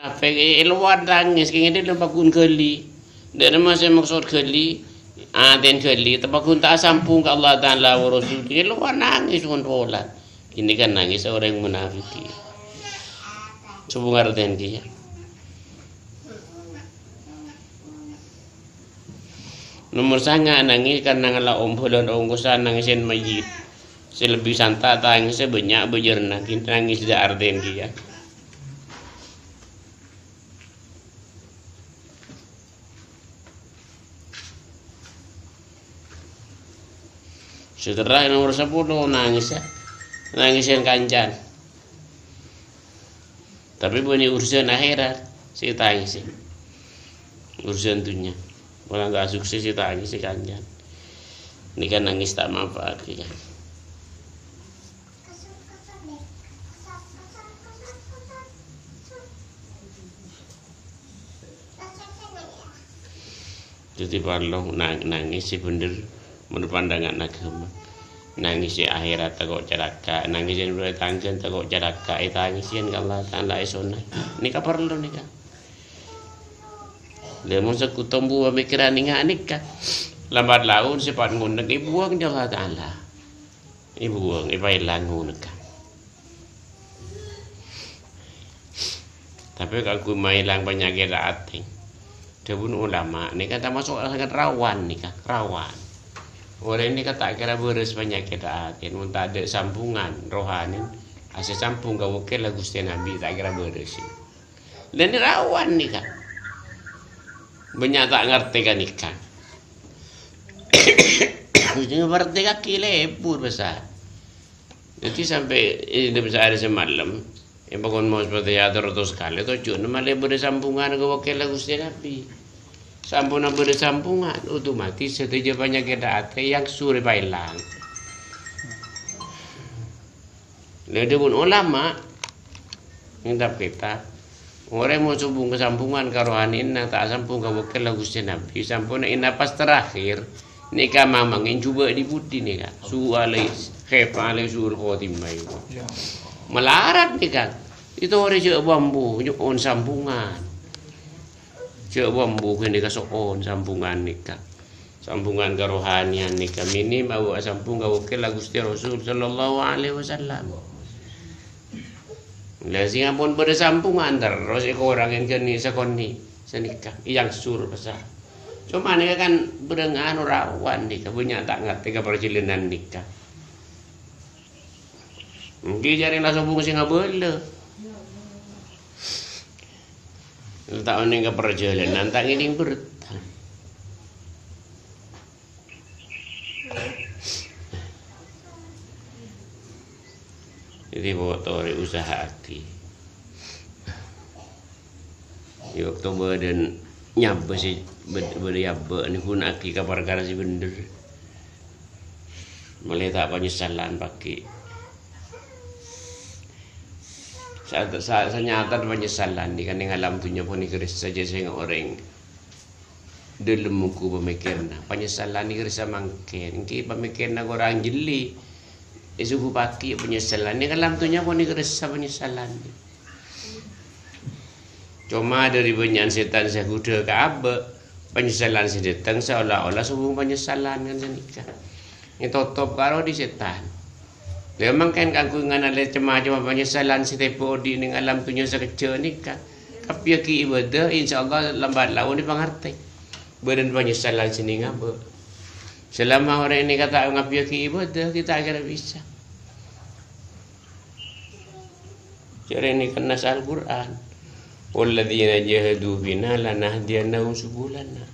Nafek luar tangis kaya dia lepakun keli. Dia masa maksud keli. Ah den keli tapakun tak sampung ke Allah Taala wa Rasul. Luar nangis kontrolan. Ini kan nangis orang munafik. Coba ngertiin dia. Nomor sanga nangis karena ngala om dan om kusan nangisin majid. Selebih santa tangis banyak berjerna kita nangis di arden dia. Setelah nomor 10 nangis ya. Nangisin kancan. Tapi bunyi urusan akhirat si tangisin. Urusan dunia. Orang gak sukses si tangis si kancan. Ini kan nangis tak manfaat kan. Jadi kalau nangis si bener menurut pandangan agama. Nangis ya akhirat takut ceraka nangis yang dua tanggan takut ceraka itu nangis yang Allah Taala esona ini kan perlu nih kan dia mau sekutumbu pemikiran ini nikah lambat laun sifat ngundang ibu buang dia Allah Taala. Ibu buang ibu hilang ngundang tapi kalau main hilang penyakit hati. Dia pun ulama ini kan termasuk sangat rawan nih kan rawan Orang ini kata kira beres penyakit akhir, mun tak ada sambungan rohani, asal sambung kau oke lah gusti nabi tak kira beres. Dan rawan nih kan, banyak tak ngerti kan ikan. Jadi berarti kaki lebur besar. Jadi sampai ini bisa ada semalam, yang bangun mau seperti ada ratus kali, tujuh nama lebur sambungan kau oke lah gusti nabi sampuna bersampungan otomatis setiap banyak kita yang suri bailang Lalu pun ulama minta kita orang mau sambung kesampungan karohanin nah tak sambung ke wakil lagu Nabi. Sampun ina pas terakhir. Nikah mamangin coba di putih nih kan. Su alai khef alai sur khotimah ya. melarat nih kan. Itu orang cek bambu nyukun sambungan Cek wambu kini kasokon sambungan nikah. Sambungan kerohanian nikah minim awu sambung kau ke lagu Rasul sallallahu alaihi wasallam. Lah sing ampun pada sambungan terus iku orang yang kini sekoni senikah yang sur besar. Cuma nih kan berengan rawan nikah punya tak ngerti ke perjalanan nikah. Mungkin jari langsung bungkus sing boleh. Tak ini ke perjalanan tak ini bertang jadi tori usaha hati di waktu badan nyabba si berdiyabba ini pun aki kabar perkara si bener melihat penyesalan pakai saat saat nyata penyesalan di kan alam tunya pun keris saja saya orang dalam muku pemikiran penyesalan ni keris mangkin ki pemikiran orang jeli. Isu paki penyesalan ni. Alam tunya pun keris penyesalan cuma dari banyak setan saya kuda ke apa penyesalan si datang seolah-olah semua penyesalan kan senikah ini tutup karo di setan Memang kan aku ngana le cema cema penyesalan si tepo di ning alam tunya sekecil ni kan. Tapi ki ibadah insyaallah lambat laun ni pengerti. Badan penyesalan sini ngapa. Selama orang ini kata ngapi ki ibadah kita akan bisa. Cara ini kena Al-Quran. Walladzina jahadu bina lanahdiyannahum subulana.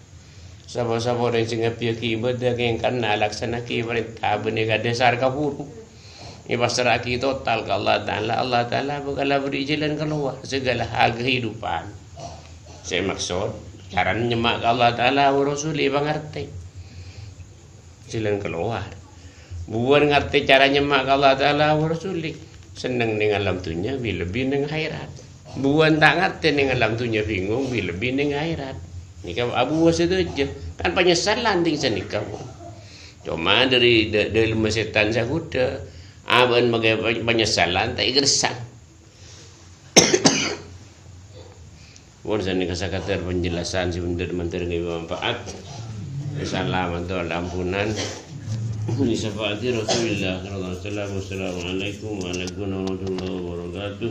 Sama-sama orang sing ngapi ki ibadah yang kena laksana ki perintah benih dasar kapuru. Ibasraki total ke Allah Ta'ala. Allah Ta'ala bukanlah beri jalan keluar segala hal kehidupan. Saya maksud cara nyemak ke Allah Ta'ala wa Rasuli mengerti. Jalan keluar. Buat ngerti cara nyemak ke Allah Ta'ala wa Rasuli seneng dengan alam tunya lebih dengan akhirat. Buat tak ngerti dengan alam tunya bingung lebih dengan ini kan abu was itu aja kan penyesalan tinggal nikah. Cuma dari dari setan saya udah aban magai penyesalan tak gersang Warsan ni kasakater penjelasan si bener menteri ngi manfaat. Salam atau ampunan. Ini syafaati Rasulullah sallallahu alaihi wasallam. Warahmatullahi wabarakatuh.